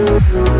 you.